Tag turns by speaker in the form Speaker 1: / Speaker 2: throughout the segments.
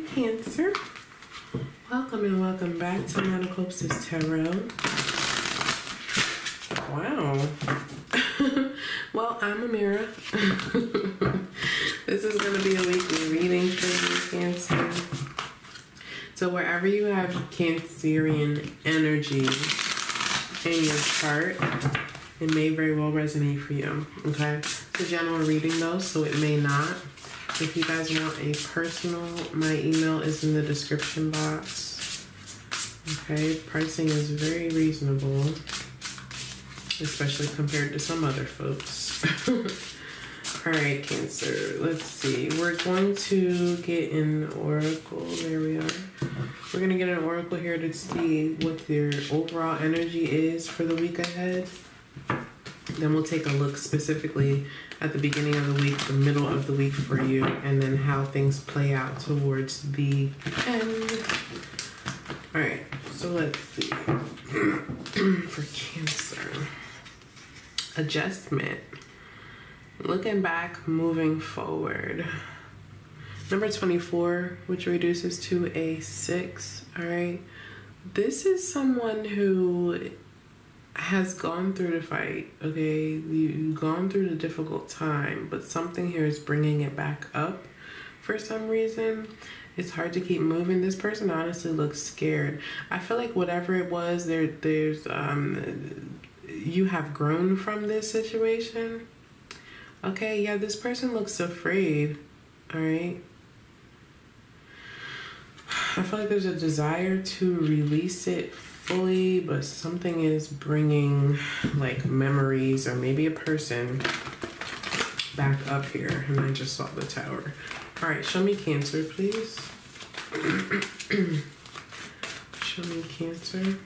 Speaker 1: Cancer. Welcome and welcome back to Monachopsis Tarot. Wow. well, I'm Amira. this is going to be a weekly reading for you, Cancer. So, wherever you have Cancerian energy in your chart, it may very well resonate for you. Okay? It's a general reading though, so it may not. If you guys want a personal, my email is in the description box. Okay, pricing is very reasonable, especially compared to some other folks. All right, Cancer, let's see. We're going to get an oracle. There we are. We're going to get an oracle here to see what their overall energy is for the week ahead. Then we'll take a look specifically at the beginning of the week, the middle of the week for you, and then how things play out towards the end. All right, so let's see. for Cancer, adjustment. Looking back, moving forward. Number 24, which reduces to a 6. All right. This is someone who has gone through the fight, okay? You've gone through the difficult time, but something here is bringing it back up for some reason. It's hard to keep moving. This person honestly looks scared. I feel like whatever it was, there, there's, um, you have grown from this situation. Okay, yeah, this person looks afraid, all right? I feel like there's a desire to release it fully, but something is bringing like memories or maybe a person back up here. And I just saw the tower. All right, show me Cancer, please. show me Cancer.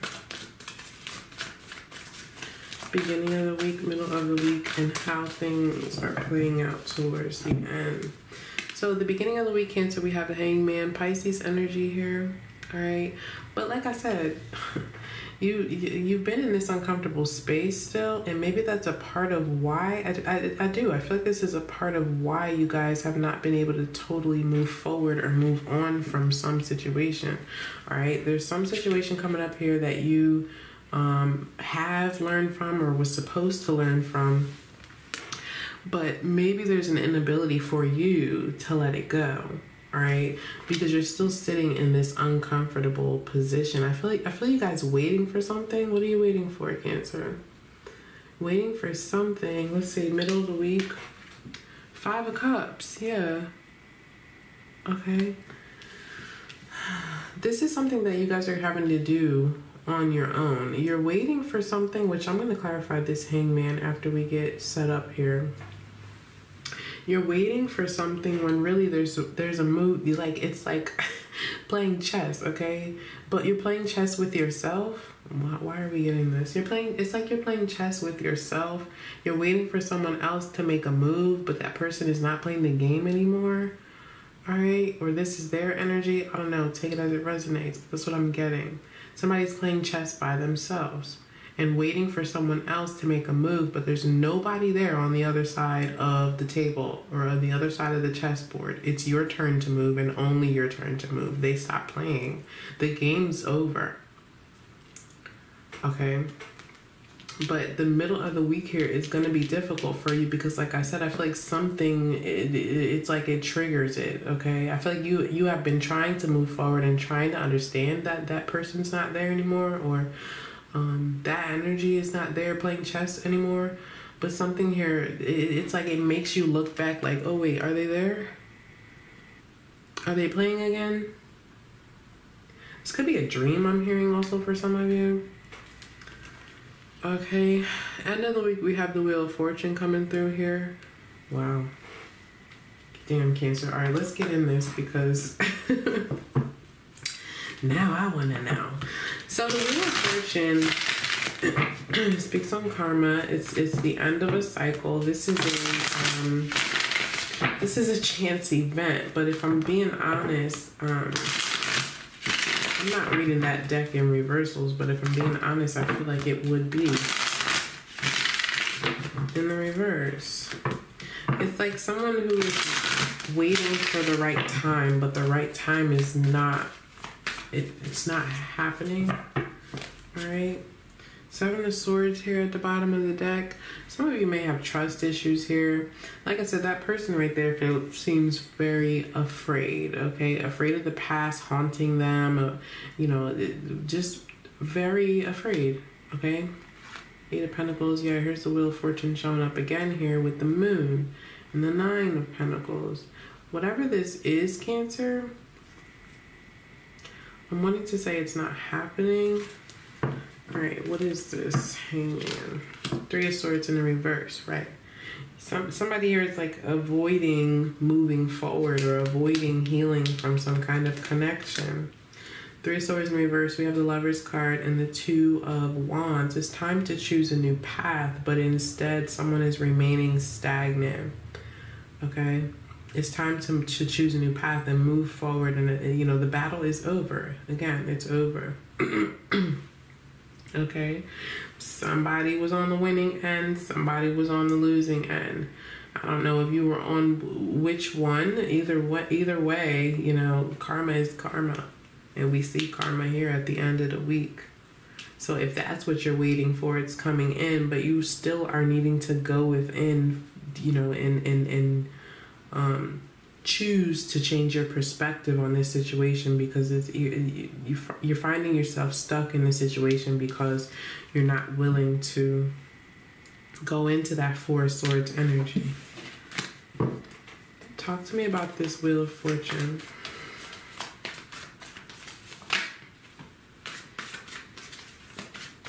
Speaker 1: Beginning of the week, middle of the week, and how things are playing out towards the end. So, the beginning of the week, Cancer, we have the Hangman Pisces energy here. All right, but like I said, you you've been in this uncomfortable space still, and maybe that's a part of why I, I, I do. I feel like this is a part of why you guys have not been able to totally move forward or move on from some situation. All right, there's some situation coming up here that you um, have learned from or was supposed to learn from but maybe there's an inability for you to let it go right? Because you're still sitting in this uncomfortable position. I feel like i feel you guys waiting for something. What are you waiting for cancer? Waiting for something. Let's see middle of the week five of cups. Yeah. Okay. This is something that you guys are having to do on your own. You're waiting for something which i'm going to clarify this hangman after we get set up here you're waiting for something when really there's there's a move you like it's like playing chess okay? But you're playing chess with yourself? Why, why are we getting this? You're playing it's like you're playing chess with yourself. You're waiting for someone else to make a move but that person is not playing the game anymore. All right or this is their energy? I don't know. Take it as it resonates. That's what i'm getting. Somebody's playing chess by themselves and waiting for someone else to make a move, but there's nobody there on the other side of the table or on the other side of the chessboard. It's your turn to move and only your turn to move. They stop playing. The game's over. Okay? But the middle of the week here is going to be difficult for you because, like I said, I feel like something it, it, it's like it triggers it. Okay, I feel like you you have been trying to move forward and trying to understand that that person's not there anymore, or um, that energy is not there playing chess anymore. But something here, it, it's like it makes you look back like, oh, wait, are they there? Are they playing again? This could be a dream I'm hearing also for some of you. Okay, end of the week, we have the Wheel of Fortune coming through here. Wow. Damn, Cancer. All right, let's get in this because now I want to know. So the Wheel of Fortune speaks on karma. It's it's the end of a cycle. This is a um, this is a chance event. But if I'm being honest, um, I'm not reading that deck in reversals. But if I'm being honest, I feel like it would be in the reverse. It's like someone who is waiting for the right time, but the right time is not it, it's not happening. All right. Seven of Swords here at the bottom of the deck. Some of you may have trust issues here. Like I said, that person right there seems very afraid, okay? Afraid of the past haunting them, uh, you know, just very afraid, okay? Eight of Pentacles, yeah, here's the Wheel of Fortune showing up again here with the Moon and the Nine of Pentacles. Whatever this is, Cancer, I'm wanting to say it's not happening. All right, what is this? Hangman. Three of Swords in the reverse, right? Some somebody here is like avoiding moving forward or avoiding healing from some kind of connection. Three of Swords in reverse, we have the Lover's card and the Two of Wands. It's time to choose a new path, but instead someone is remaining stagnant. Okay? It's time to, to choose a new path and move forward and uh, you know the battle is over. Again it's over. Okay? Somebody was on the winning end somebody was on the losing end. I don't know if you were on which one. Either way either way you know karma is karma. And we see karma here at the end of the week. So if that's what you're waiting for it's coming in but you still are needing to go within you know and and and um, choose to change your perspective on this situation because it's you, you, you're finding yourself stuck in the situation because you're not willing to go into that four swords energy. Talk to me about this wheel of fortune.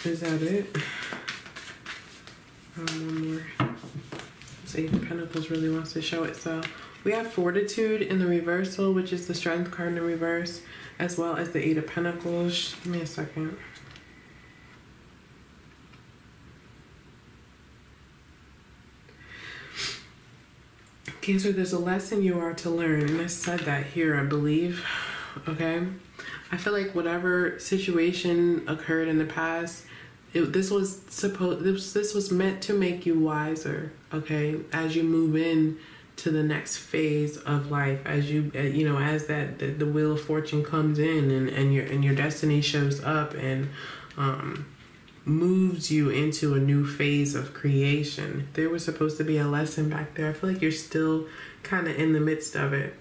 Speaker 1: Is that it? Um, one more Eight of Pentacles really wants to show it. So we have Fortitude in the reversal, which is the Strength card in the reverse, as well as the Eight of Pentacles. Give me a second. Cancer, there's a lesson you are to learn, and I said that here, I believe. Okay? I feel like whatever situation occurred in the past, it, this was supposed this, this was meant to make you wiser okay as you move in to the next phase of life as you uh, you know as that the, the, wheel of fortune comes in and, and your and your destiny shows up and um, moves you into a new phase of creation. There was supposed to be a lesson back there. I feel like you're still kind of in the midst of it.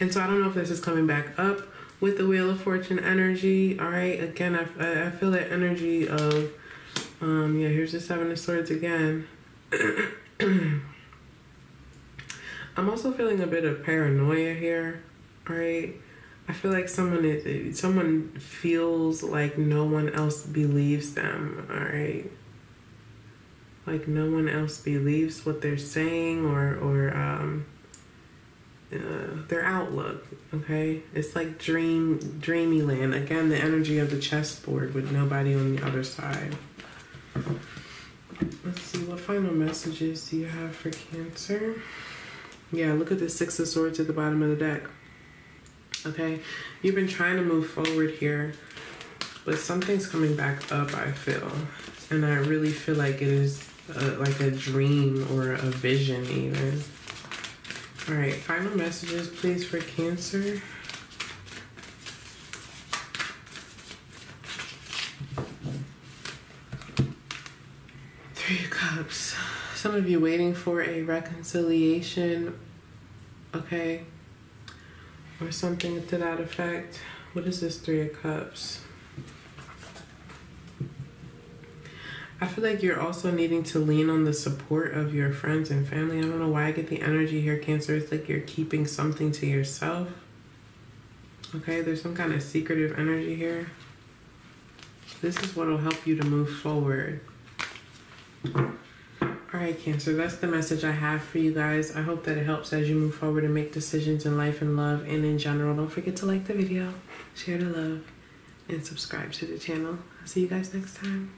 Speaker 1: And so i don't know if this is coming back up with the Wheel of Fortune energy. All right, again, I, I feel that energy of, um, yeah, here's the Seven of Swords again. I'm also feeling a bit of paranoia here, right? I feel like someone is someone feels like no one else believes them, all right? Like no one else believes what they're saying or or um uh, their outlook. Okay, it's like dream, dreamy land. Again, the energy of the chessboard with nobody on the other side. Let's see what final messages do you have for Cancer? Yeah, look at the Six of Swords at the bottom of the deck. Okay, you've been trying to move forward here, but something's coming back up. I feel, and I really feel like it is uh, like a dream or a vision, even. All right, final messages, please, for Cancer. Three Cups. Some of you waiting for a reconciliation, okay? Or something to that effect. What is this Three of Cups? I feel like you're also needing to lean on the support of your friends and family. I don't know why I get the energy here, Cancer. It's like you're keeping something to yourself. Okay, there's some kind of secretive energy here. This is what will help you to move forward. All right, Cancer, that's the message I have for you guys. I hope that it helps as you move forward and make decisions in life and love and in general. Don't forget to like the video, share the love, and subscribe to the channel. I'll see you guys next time.